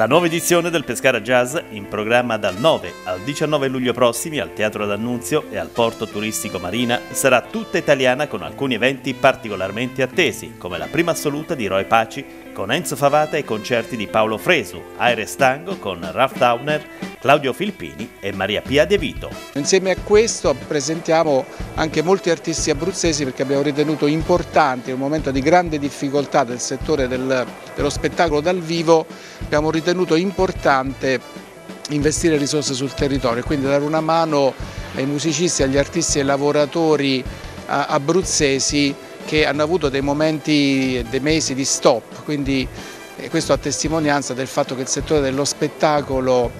La nuova edizione del Pescara Jazz, in programma dal 9 al 19 luglio prossimi al Teatro d'Annunzio e al Porto Turistico Marina, sarà tutta italiana con alcuni eventi particolarmente attesi, come la prima assoluta di Roy Paci con Enzo Favata e concerti di Paolo Fresu, Aires Tango con Ralph Towner, Claudio Filippini e Maria Pia De Vito. Insieme a questo presentiamo anche molti artisti abruzzesi perché abbiamo ritenuto importante in un momento di grande difficoltà del settore del, dello spettacolo dal vivo, abbiamo ritenuto importante investire risorse sul territorio e quindi dare una mano ai musicisti, agli artisti e ai lavoratori abruzzesi che hanno avuto dei momenti, dei mesi di stop, quindi questo a testimonianza del fatto che il settore dello spettacolo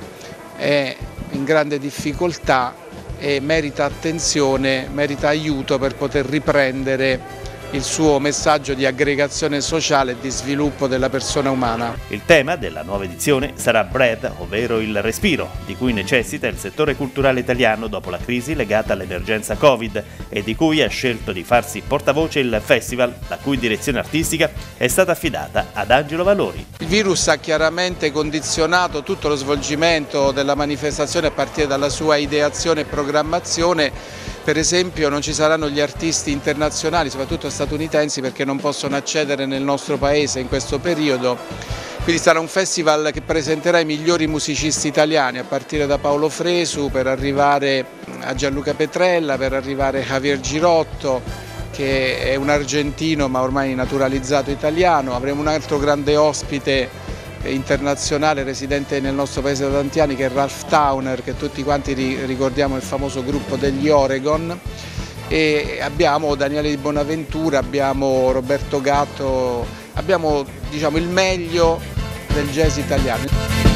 è in grande difficoltà e merita attenzione, merita aiuto per poter riprendere il suo messaggio di aggregazione sociale e di sviluppo della persona umana. Il tema della nuova edizione sarà Bread, ovvero il respiro, di cui necessita il settore culturale italiano dopo la crisi legata all'emergenza Covid e di cui ha scelto di farsi portavoce il festival, la cui direzione artistica è stata affidata ad Angelo Valori. Il virus ha chiaramente condizionato tutto lo svolgimento della manifestazione a partire dalla sua ideazione e programmazione per esempio non ci saranno gli artisti internazionali, soprattutto statunitensi, perché non possono accedere nel nostro paese in questo periodo. Quindi sarà un festival che presenterà i migliori musicisti italiani, a partire da Paolo Fresu per arrivare a Gianluca Petrella, per arrivare a Javier Girotto, che è un argentino ma ormai naturalizzato italiano. Avremo un altro grande ospite internazionale residente nel nostro paese da tanti anni che è Ralph Towner che tutti quanti ricordiamo il famoso gruppo degli Oregon e abbiamo Daniele Di Bonaventura, abbiamo Roberto Gatto, abbiamo diciamo, il meglio del jazz italiano.